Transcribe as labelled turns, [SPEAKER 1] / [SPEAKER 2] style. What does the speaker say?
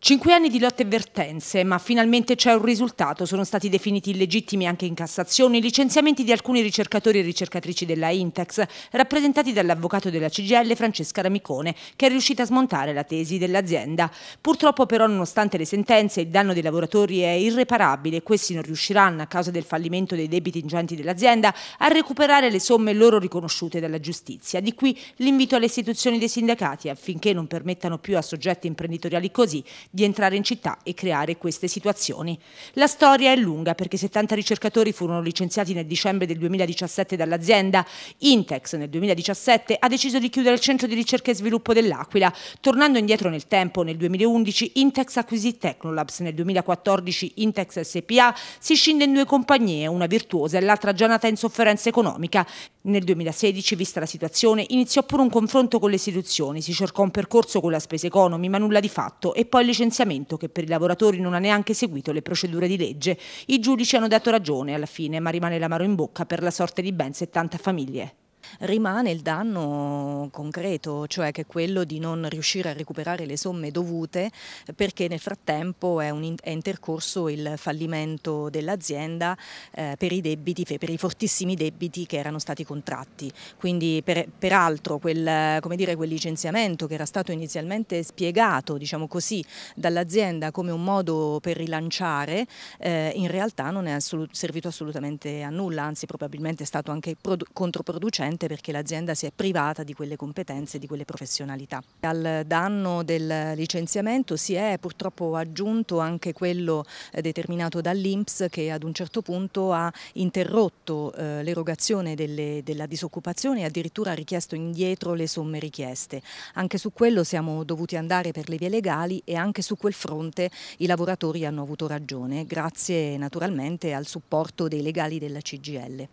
[SPEAKER 1] Cinque anni di lotte e vertenze, ma finalmente c'è un risultato. Sono stati definiti illegittimi anche in Cassazione i licenziamenti di alcuni ricercatori e ricercatrici della Intex, rappresentati dall'avvocato della CGL Francesca Ramicone, che è riuscita a smontare la tesi dell'azienda. Purtroppo però, nonostante le sentenze, il danno dei lavoratori è irreparabile e questi non riusciranno, a causa del fallimento dei debiti ingenti dell'azienda, a recuperare le somme loro riconosciute dalla giustizia. Di qui l'invito alle istituzioni dei sindacati affinché non permettano più a soggetti imprenditoriali così di entrare in città e creare queste situazioni. La storia è lunga perché 70 ricercatori furono licenziati nel dicembre del 2017 dall'azienda. Intex nel 2017 ha deciso di chiudere il centro di ricerca e sviluppo dell'Aquila. Tornando indietro nel tempo, nel 2011 Intex acquisì Technolabs, nel 2014 Intex SPA si scinde in due compagnie, una virtuosa e l'altra già nata in sofferenza economica. Nel 2016, vista la situazione, iniziò pure un confronto con le istituzioni, si cercò un percorso con la spesa economy, ma nulla di fatto, e poi licenziamento che per i lavoratori non ha neanche seguito le procedure di legge. I giudici hanno dato ragione alla fine, ma rimane l'amaro in bocca per la sorte di ben 70 famiglie
[SPEAKER 2] rimane il danno concreto, cioè che è quello di non riuscire a recuperare le somme dovute perché nel frattempo è, un, è intercorso il fallimento dell'azienda eh, per i debiti, per i fortissimi debiti che erano stati contratti. Quindi per, peraltro quel, dire, quel, licenziamento che era stato inizialmente spiegato diciamo così, dall'azienda come un modo per rilanciare eh, in realtà non è assolut servito assolutamente a nulla, anzi probabilmente è stato anche controproducente perché l'azienda si è privata di quelle competenze e di quelle professionalità. Al danno del licenziamento si è purtroppo aggiunto anche quello eh, determinato dall'Inps che ad un certo punto ha interrotto eh, l'erogazione della disoccupazione e addirittura ha richiesto indietro le somme richieste. Anche su quello siamo dovuti andare per le vie legali e anche su quel fronte i lavoratori hanno avuto ragione, grazie naturalmente al supporto dei legali della CGL.